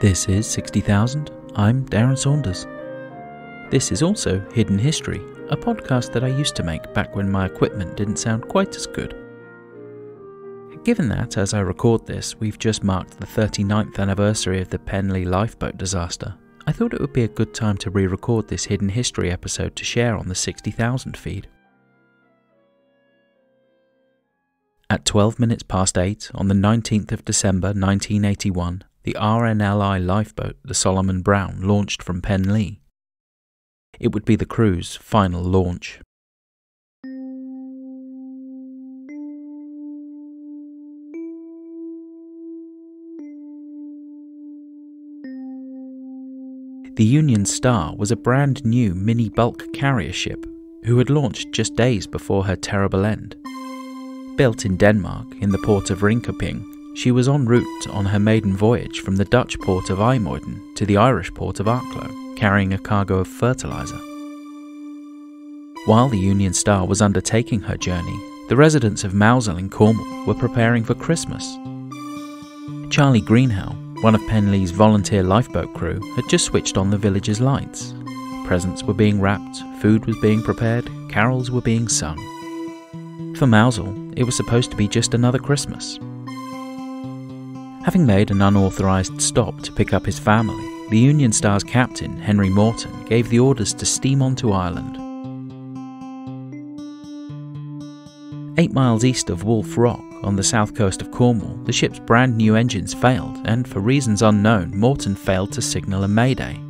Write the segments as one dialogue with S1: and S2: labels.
S1: This is 60,000. I'm Darren Saunders. This is also Hidden History, a podcast that I used to make back when my equipment didn't sound quite as good. Given that, as I record this, we've just marked the 39th anniversary of the Penlee lifeboat disaster, I thought it would be a good time to re record this Hidden History episode to share on the 60,000 feed. At 12 minutes past 8 on the 19th of December 1981, the RNLI lifeboat, the Solomon Browne, launched from Penlee. It would be the crew's final launch. The Union Star was a brand new mini bulk carrier ship who had launched just days before her terrible end. Built in Denmark in the port of Ringkøbing, she was en route on her maiden voyage from the Dutch port of IJmuiden to the Irish port of Arklow, carrying a cargo of fertilizer. While the Union Star was undertaking her journey, the residents of Mousehole in Cornwall were preparing for Christmas. Charlie Greenhaugh, one of Penlee's volunteer lifeboat crew, had just switched on the village's lights. Presents were being wrapped, food was being prepared, carols were being sung. For Mousehole, it was supposed to be just another Christmas. Having made an unauthorised stop to pick up his family, the Union Star's captain, Henry Morton, gave the orders to steam on to Ireland. Eight miles east of Wolf Rock, on the south coast of Cornwall, the ship's brand new engines failed, and for reasons unknown, Morton failed to signal a mayday.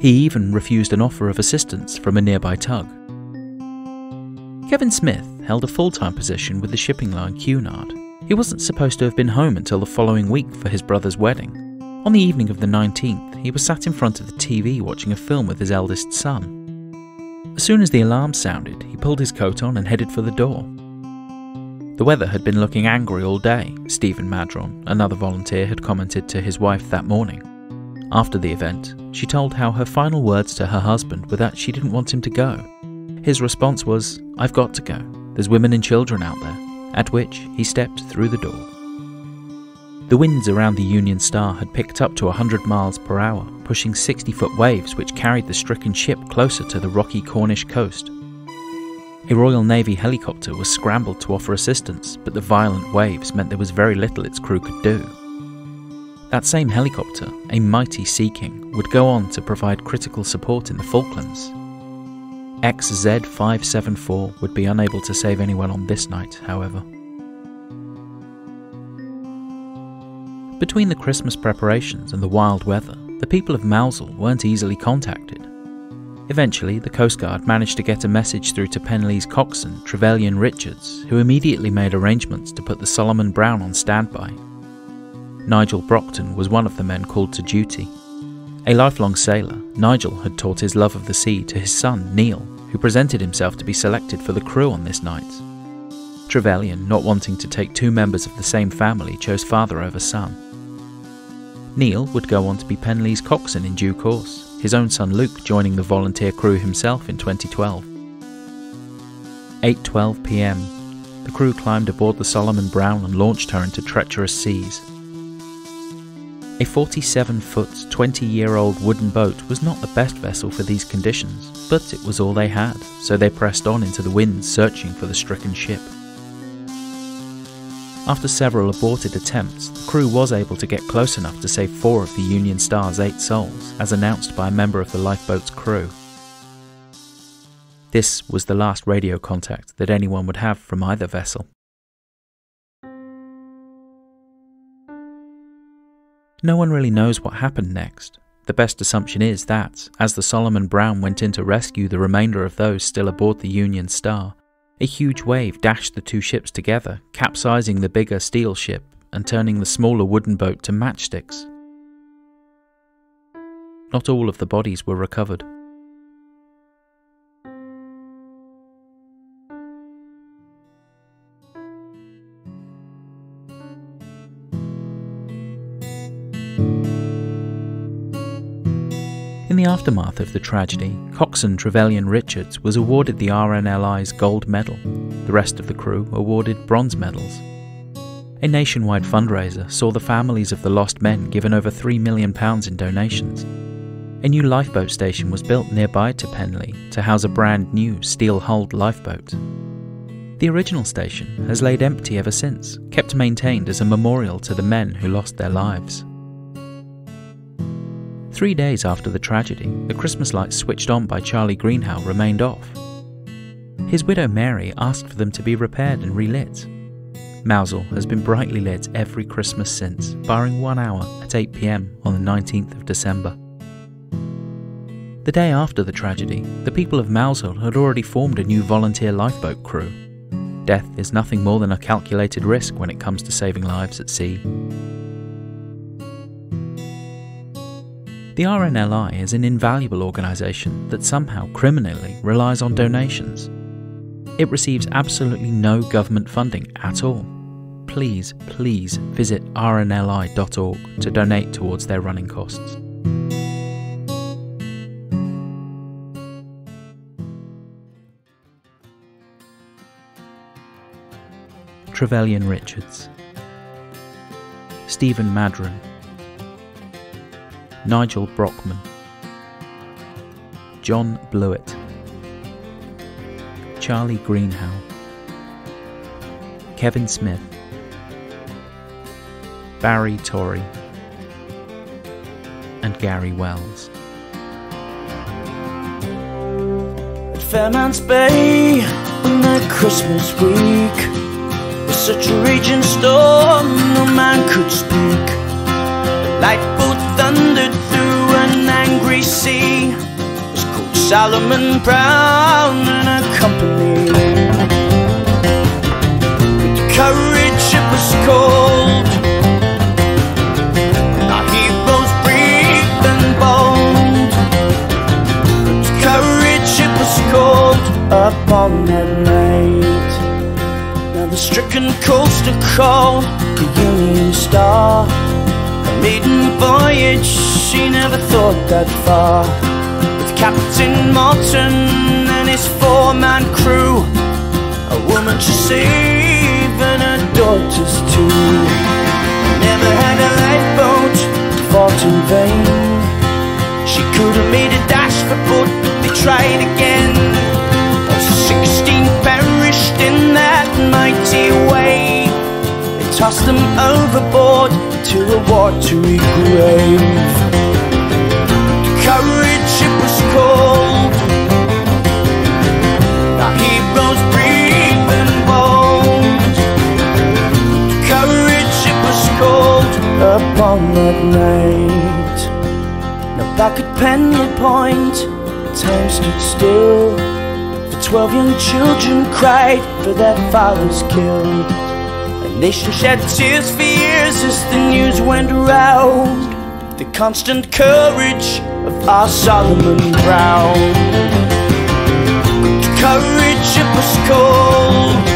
S1: He even refused an offer of assistance from a nearby tug. Kevin Smith held a full time position with the shipping line Cunard. He wasn't supposed to have been home until the following week for his brother's wedding. On the evening of the 19th, he was sat in front of the TV watching a film with his eldest son. As soon as the alarm sounded, he pulled his coat on and headed for the door. The weather had been looking angry all day, Stephen Madron, another volunteer, had commented to his wife that morning. After the event, she told how her final words to her husband were that she didn't want him to go. His response was, I've got to go. There's women and children out there. At which he stepped through the door. The winds around the Union Star had picked up to 100 miles per hour, pushing 60 foot waves which carried the stricken ship closer to the rocky Cornish coast. A Royal Navy helicopter was scrambled to offer assistance, but the violent waves meant there was very little its crew could do. That same helicopter, a mighty Sea King, would go on to provide critical support in the Falklands. XZ 574 would be unable to save anyone on this night, however. Between the Christmas preparations and the wild weather, the people of Mousehole weren't easily contacted. Eventually, the Coast Guard managed to get a message through to Penlee's coxswain, Trevelyan Richards, who immediately made arrangements to put the Solomon Browne on standby. Nigel Brockman was one of the men called to duty. A lifelong sailor, Nigel had taught his love of the sea to his son, Neil, who presented himself to be selected for the crew on this night. Trevelyan, not wanting to take two members of the same family, chose father over son. Neil would go on to be Penlee's coxswain in due course, his own son Luke joining the volunteer crew himself in 2012. 8:12 p.m. The crew climbed aboard the Solomon Browne and launched her into treacherous seas. A 47 foot, 20 year old wooden boat was not the best vessel for these conditions, but it was all they had, so they pressed on into the winds searching for the stricken ship. After several aborted attempts, the crew was able to get close enough to save four of the Union Star's eight souls, as announced by a member of the lifeboat's crew. This was the last radio contact that anyone would have from either vessel. No one really knows what happened next. The best assumption is that, as the Solomon Browne went in to rescue the remainder of those still aboard the Union Star, a huge wave dashed the two ships together, capsizing the bigger steel ship and turning the smaller wooden boat to matchsticks. Not all of the bodies were recovered. The aftermath of the tragedy, coxswain Trevelyan Richards was awarded the RNLI's gold medal. The rest of the crew awarded bronze medals. A nationwide fundraiser saw the families of the lost men given over £3 million in donations. A new lifeboat station was built nearby to Penlee to house a brand new steel hulled lifeboat. The original station has laid empty ever since, kept maintained as a memorial to the men who lost their lives. Three days after the tragedy, the Christmas lights switched on by Charlie Greenhaugh remained off. His widow Mary asked for them to be repaired and relit. Mousehole has been brightly lit every Christmas since, barring one hour at 8pm on the 19th of December. The day after the tragedy, the people of Mousehole had already formed a new volunteer lifeboat crew. Death is nothing more than a calculated risk when it comes to saving lives at sea. The RNLI is an invaluable organisation that somehow criminally relies on donations. It receives absolutely no government funding at all. Please, please visit rnli.org to donate towards their running costs. Trevelyan Richards, Stephen Madron, Nigel Brockman, John Blewett, Charlie Greenhaugh, Kevin Smith, Barrie Torrie, and Gary Wells.
S2: At Fairmount's Bay on that Christmas week was such a raging storm Solomon Browne and a company. With courage it was cold. Our heroes brave and bold. With courage it was called upon that night. Now the stricken coast coaster called the Union Star. A maiden voyage, she never thought that far. Captain Morton and his four-man crew, a woman to save and her daughters too. Never had a lifeboat, fought in vain. She could have made a dash for port, but they tried again. but Sixteen perished in that mighty wave. They tossed them overboard to a watery grave. Courage upon that night. Now back at Penlee Point, time stood still. For twelve young children cried for their fathers killed. A nation shed tears for years as the news went round. The constant courage of our Solomon Browne. Courage it was called.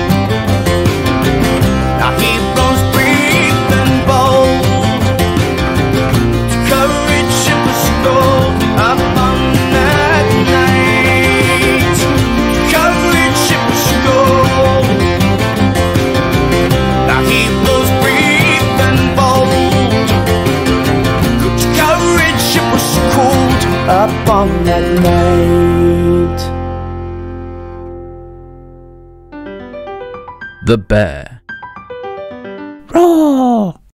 S1: The Bear.